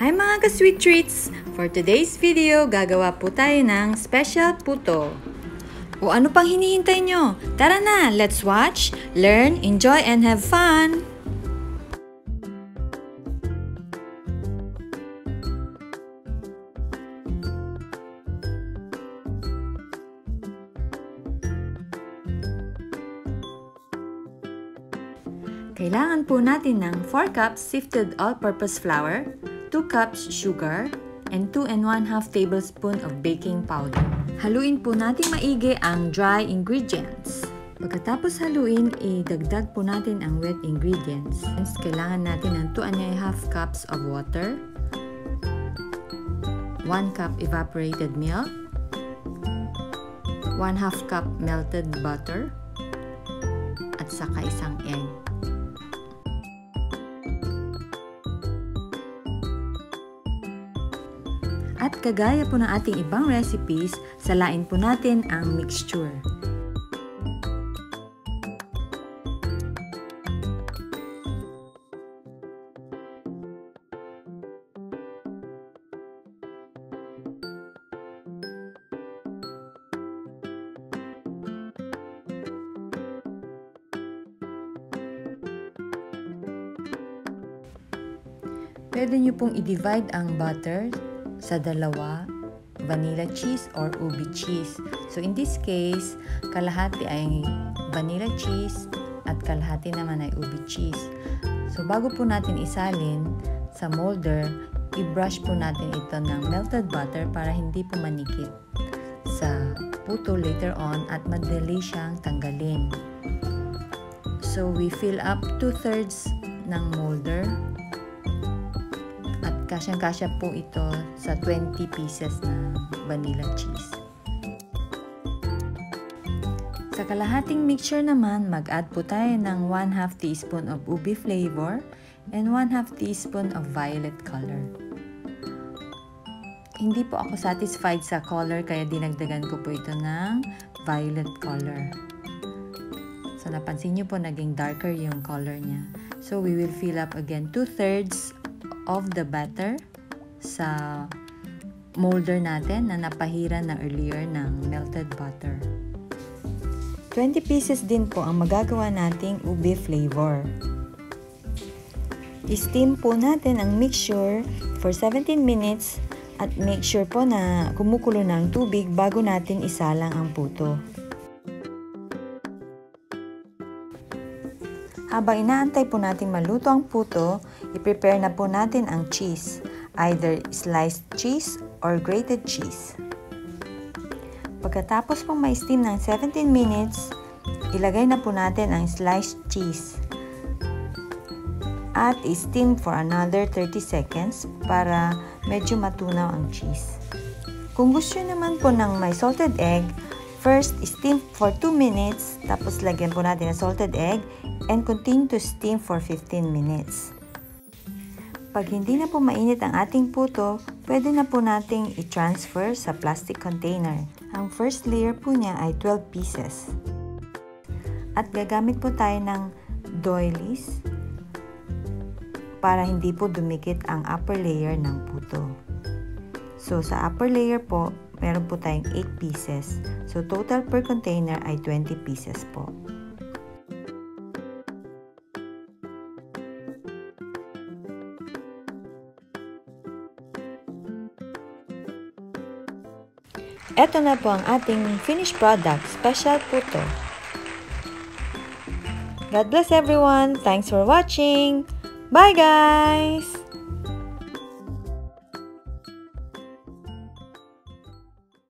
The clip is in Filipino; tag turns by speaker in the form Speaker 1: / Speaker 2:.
Speaker 1: Hi mga ka-sweet treats! For today's video, gagawa po tayo ng special puto. O ano pang hinihintay nyo? Tara na! Let's watch, learn, enjoy, and have fun! Kailangan po natin ng 4 cups sifted all-purpose flour, 2 cups sugar, and 2 and 1 2 tablespoon of baking powder. Haluin po natin maigi ang dry ingredients. Pagkatapos haluin, idagdag po natin ang wet ingredients. Kailangan natin ng 2 and 1 cups of water, 1 cup evaporated milk, 1 2 cup melted butter, at saka isang egg. At kagaya po ng ating ibang recipes, salain po natin ang mixture. Pwede nyo pong i-divide ang butter sa dalawa, vanilla cheese or ubi cheese. So in this case, kalahati ay vanilla cheese at kalahati naman ay ubi cheese. So bago po natin isalin sa molder, i-brush po natin ito ng melted butter para hindi po manikit sa puto later on at madali siyang tanggalin. So we fill up 2 thirds ng molder kasyang-kasya po ito sa 20 pieces na vanilla cheese. Sa kalahating mixture naman, mag-add po tayo ng 1 2 teaspoon of ubi flavor and 1 2 teaspoon of violet color. Hindi po ako satisfied sa color kaya dinagdagan ko po ito ng violet color. So napansin nyo po naging darker yung color niya. So we will fill up again 2 thirds of the batter sa molder natin na napahiran na earlier ng melted butter. 20 pieces din po ang magagawa nating ube flavor. I-steam po natin ang mixture for 17 minutes at make sure po na kumukulo ng tubig bago natin isalang ang puto. Habang inaantay po natin maluto ang puto, i-prepare na po natin ang cheese, either sliced cheese or grated cheese. Pagkatapos pong ma-steam ng 17 minutes, ilagay na po natin ang sliced cheese. At i-steam for another 30 seconds para medyo matunaw ang cheese. Kung gusto naman po ng may salted egg, First, steam for 2 minutes, tapos lagyan po natin ng salted egg and continue to steam for 15 minutes. Pag hindi na po mainit ang ating puto, pwede na po nating i-transfer sa plastic container. Ang first layer po niya ay 12 pieces. At gagamit po tayo ng doilies para hindi po dumikit ang upper layer ng puto. So, sa upper layer po, meron po tayong 8 pieces. So, total per container ay 20 pieces po. Ito na po ang ating finished product, Special Puto. God bless everyone. Thanks for watching. Bye guys!